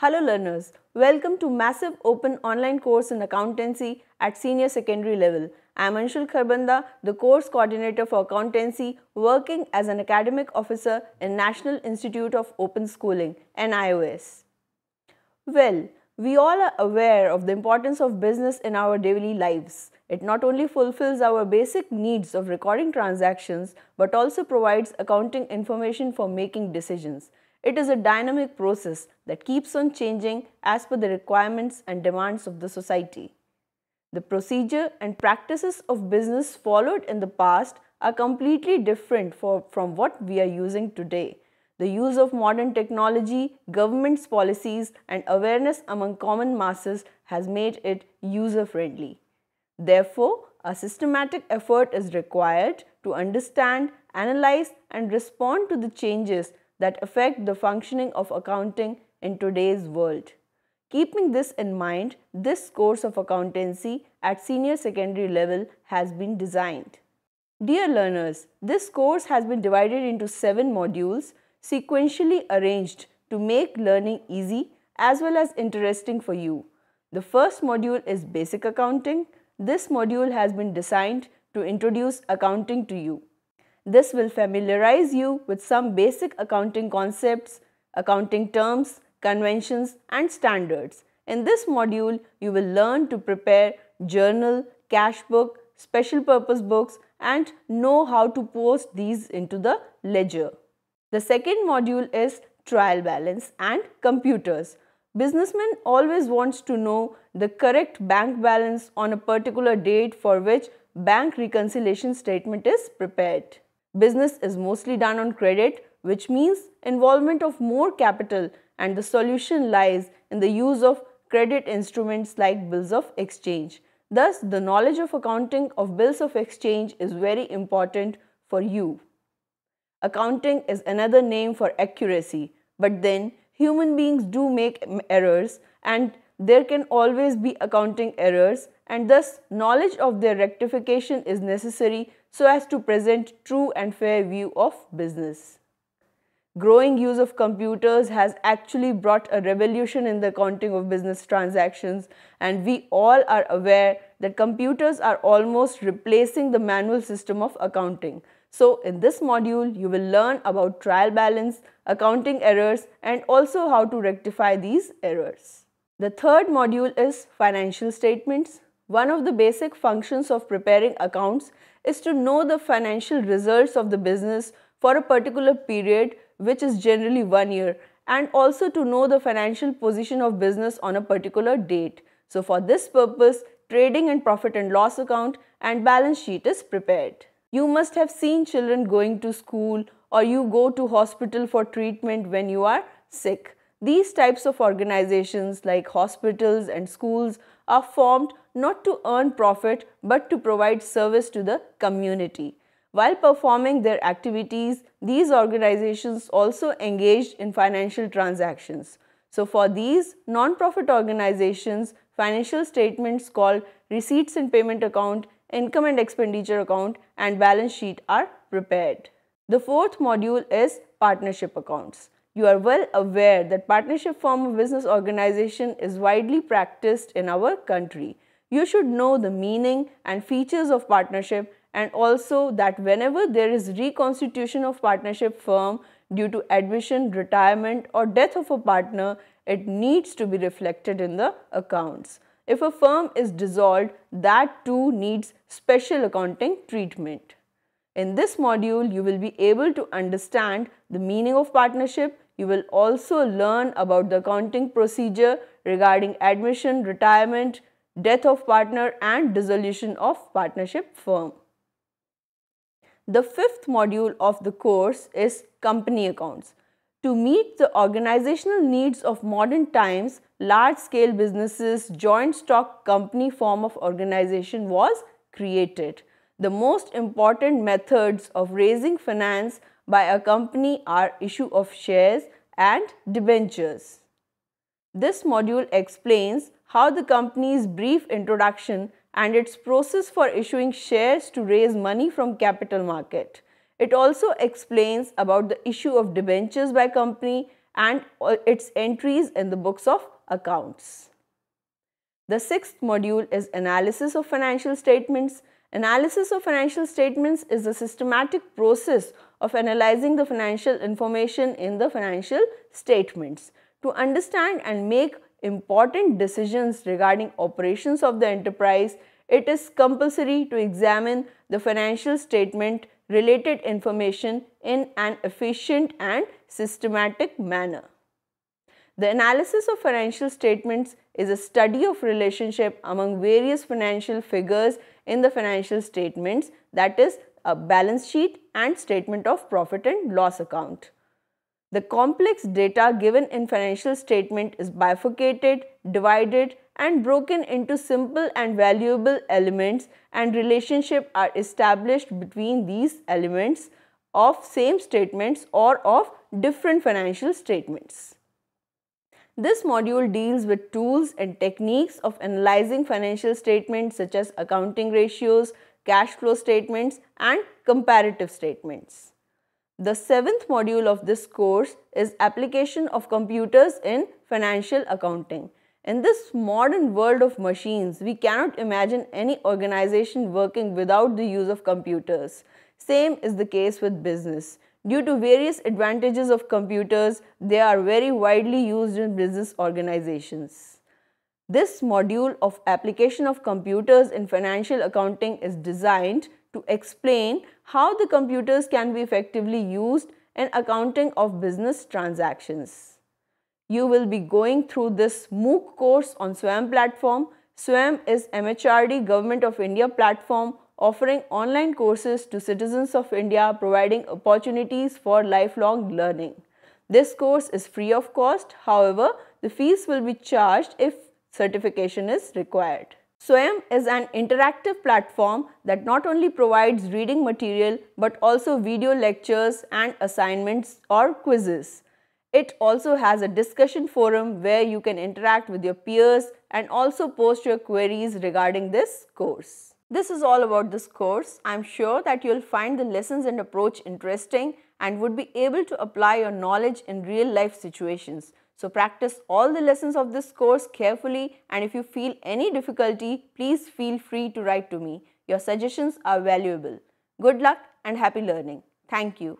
Hello learners, welcome to massive open online course in accountancy at senior secondary level. I am Anshul Kharbanda, the course coordinator for accountancy working as an academic officer in National Institute of Open Schooling NIOS. Well, we all are aware of the importance of business in our daily lives. It not only fulfills our basic needs of recording transactions but also provides accounting information for making decisions. It is a dynamic process that keeps on changing as per the requirements and demands of the society. The procedure and practices of business followed in the past are completely different for, from what we are using today. The use of modern technology, government's policies and awareness among common masses has made it user-friendly. Therefore, a systematic effort is required to understand, analyze and respond to the changes that affect the functioning of accounting in today's world. Keeping this in mind, this course of accountancy at senior secondary level has been designed. Dear learners, this course has been divided into seven modules sequentially arranged to make learning easy as well as interesting for you. The first module is Basic Accounting. This module has been designed to introduce accounting to you. This will familiarize you with some basic accounting concepts, accounting terms, conventions and standards. In this module, you will learn to prepare journal, cash book, special purpose books and know how to post these into the ledger. The second module is trial balance and computers. Businessman always wants to know the correct bank balance on a particular date for which bank reconciliation statement is prepared. Business is mostly done on credit, which means involvement of more capital and the solution lies in the use of credit instruments like bills of exchange. Thus, the knowledge of accounting of bills of exchange is very important for you. Accounting is another name for accuracy, but then human beings do make errors and there can always be accounting errors and thus knowledge of their rectification is necessary so as to present true and fair view of business. Growing use of computers has actually brought a revolution in the accounting of business transactions and we all are aware that computers are almost replacing the manual system of accounting. So in this module, you will learn about trial balance, accounting errors and also how to rectify these errors. The third module is financial statements. One of the basic functions of preparing accounts is to know the financial results of the business for a particular period which is generally one year and also to know the financial position of business on a particular date. So for this purpose, trading and profit and loss account and balance sheet is prepared. You must have seen children going to school or you go to hospital for treatment when you are sick. These types of organizations like hospitals and schools are formed not to earn profit but to provide service to the community. While performing their activities, these organizations also engaged in financial transactions. So for these non-profit organizations, financial statements called receipts and payment account, income and expenditure account and balance sheet are prepared. The fourth module is partnership accounts. You are well aware that partnership form of business organization is widely practiced in our country. You should know the meaning and features of partnership and also that whenever there is reconstitution of partnership firm due to admission, retirement or death of a partner, it needs to be reflected in the accounts. If a firm is dissolved, that too needs special accounting treatment. In this module, you will be able to understand the meaning of partnership. You will also learn about the accounting procedure regarding admission, retirement, death of partner and dissolution of partnership firm. The fifth module of the course is company accounts. To meet the organizational needs of modern times, large-scale businesses joint stock company form of organization was created. The most important methods of raising finance by a company are issue of shares and debentures. This module explains how the company's brief introduction and its process for issuing shares to raise money from capital market. It also explains about the issue of debentures by company and its entries in the books of accounts. The sixth module is analysis of financial statements. Analysis of financial statements is a systematic process of analyzing the financial information in the financial statements to understand and make important decisions regarding operations of the enterprise, it is compulsory to examine the financial statement related information in an efficient and systematic manner. The analysis of financial statements is a study of relationship among various financial figures in the financial statements that is a balance sheet and statement of profit and loss account. The complex data given in financial statement is bifurcated, divided and broken into simple and valuable elements and relationship are established between these elements of same statements or of different financial statements. This module deals with tools and techniques of analyzing financial statements such as accounting ratios, cash flow statements and comparative statements. The seventh module of this course is application of computers in financial accounting. In this modern world of machines, we cannot imagine any organization working without the use of computers. Same is the case with business. Due to various advantages of computers, they are very widely used in business organizations. This module of application of computers in financial accounting is designed to explain how the computers can be effectively used in accounting of business transactions. You will be going through this MOOC course on SWAYAM platform. SWAYAM is MHRD Government of India platform offering online courses to citizens of India providing opportunities for lifelong learning. This course is free of cost, however, the fees will be charged if certification is required. SWAYAM is an interactive platform that not only provides reading material but also video lectures and assignments or quizzes. It also has a discussion forum where you can interact with your peers and also post your queries regarding this course. This is all about this course. I am sure that you will find the lessons and approach interesting and would be able to apply your knowledge in real life situations. So practice all the lessons of this course carefully and if you feel any difficulty, please feel free to write to me. Your suggestions are valuable. Good luck and happy learning. Thank you.